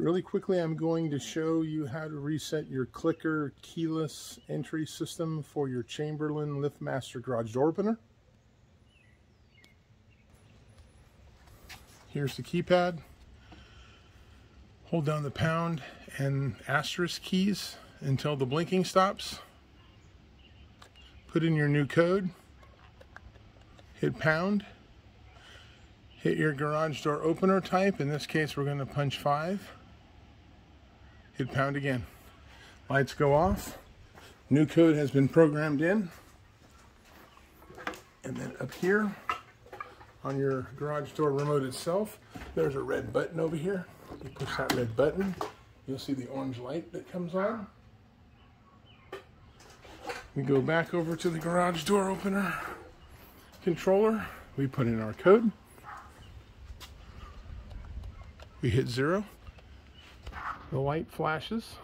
Really quickly, I'm going to show you how to reset your clicker keyless entry system for your Chamberlain LiftMaster garage door opener. Here's the keypad. Hold down the pound and asterisk keys until the blinking stops. Put in your new code. Hit pound. Hit your garage door opener type. In this case, we're going to punch 5 hit pound again. Lights go off. New code has been programmed in. And then up here on your garage door remote itself, there's a red button over here. You push that red button, you'll see the orange light that comes on. We go back over to the garage door opener controller. We put in our code. We hit zero. The light flashes.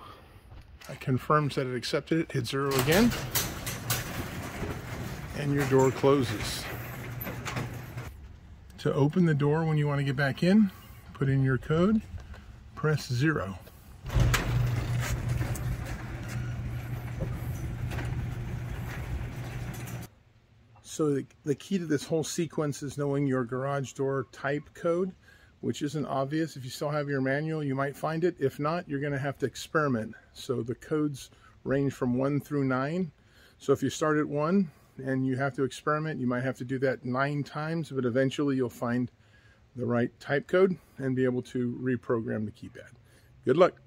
It confirms that it accepted it. Hit zero again. And your door closes. To open the door when you want to get back in, put in your code, press zero. So the, the key to this whole sequence is knowing your garage door type code which isn't obvious. If you still have your manual, you might find it. If not, you're going to have to experiment. So the codes range from 1 through 9. So if you start at 1 and you have to experiment, you might have to do that 9 times, but eventually you'll find the right type code and be able to reprogram the keypad. Good luck.